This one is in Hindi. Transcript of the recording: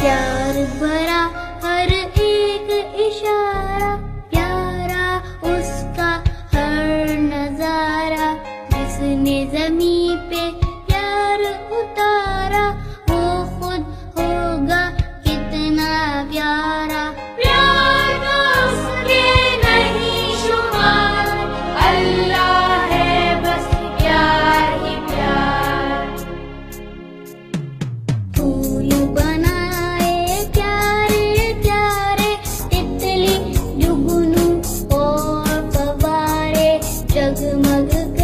प्यार भरा हर एक इशारा प्यारा उसका हर नज़ारा जिसने जमी पे जगमग